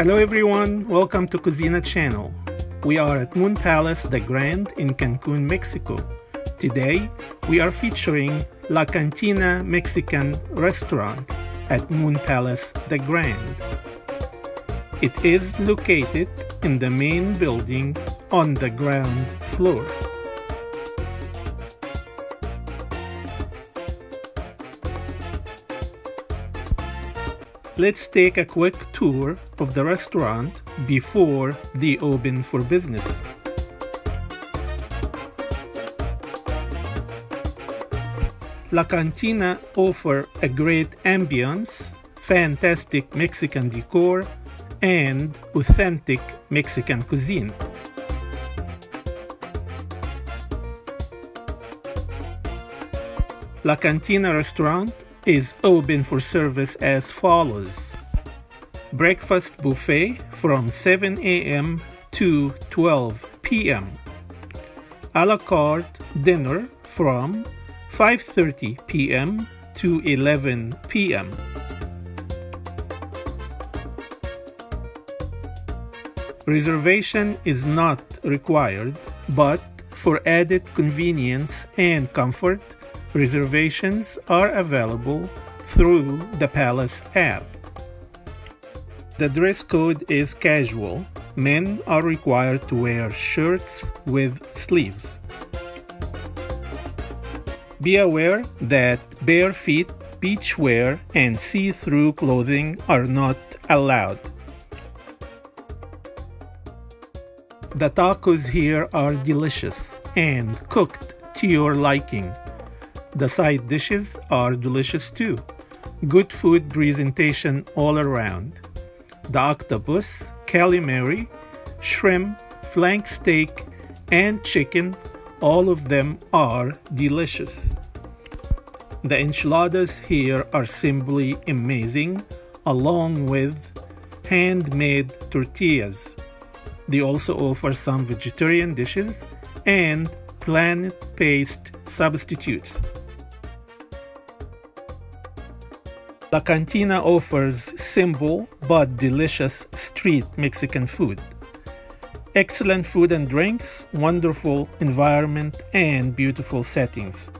Hello everyone, welcome to CouZina channel. We are at Moon Palace The Grand in Cancun, Mexico. Today, we are featuring La Cantina Mexican restaurant at Moon Palace The Grand. It is located in the main building on the ground floor. Let's take a quick tour of the restaurant before they open for business. La Cantina offer a great ambience, fantastic Mexican decor, and authentic Mexican cuisine. La Cantina restaurant is open for service as follows. Breakfast buffet from 7 a.m. to 12 p.m. A la carte dinner from 5.30 p.m. to 11 p.m. Reservation is not required, but for added convenience and comfort, reservations are available through the Palace app. The dress code is casual. Men are required to wear shirts with sleeves. Be aware that bare feet, beachwear, and see-through clothing are not allowed. The tacos here are delicious and cooked to your liking. The side dishes are delicious too. Good food presentation all around. The octopus, calamari, shrimp, flank steak, and chicken, all of them are delicious. The enchiladas here are simply amazing, along with handmade tortillas. They also offer some vegetarian dishes and plant-based substitutes. La Cantina offers simple but delicious street Mexican food. Excellent food and drinks, wonderful environment, and beautiful settings.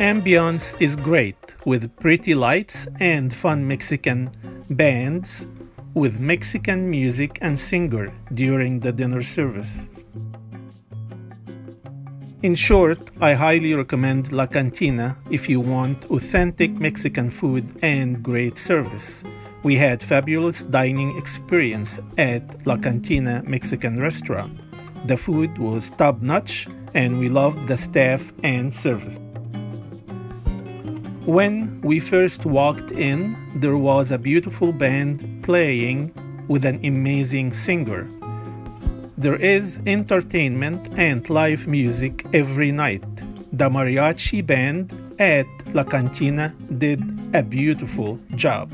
Ambience is great with pretty lights and fun Mexican bands with Mexican music and singer during the dinner service. In short, I highly recommend La Cantina if you want authentic Mexican food and great service. We had fabulous dining experience at La Cantina Mexican restaurant. The food was top-notch and we loved the staff and service. When we first walked in, there was a beautiful band playing with an amazing singer. There is entertainment and live music every night. The mariachi band at La Cantina did a beautiful job.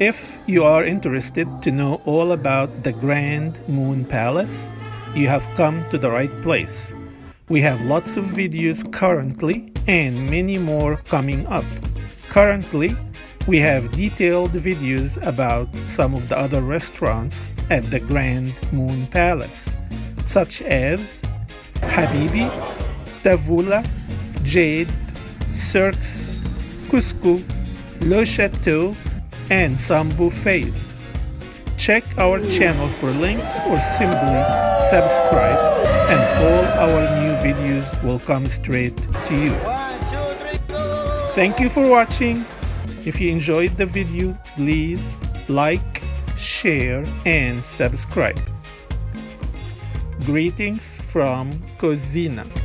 If you are interested to know all about the Grand Moon Palace, you have come to the right place. We have lots of videos currently and many more coming up. Currently, we have detailed videos about some of the other restaurants at the Grand Moon Palace, such as Habibi, Tavoula, Jade, Cirques, Cusco, Le Chateau, and some buffets. Check our channel for links or simply subscribe and all our new videos will come straight to you. Thank you for watching. If you enjoyed the video, please like, share, and subscribe. Greetings from CouZina.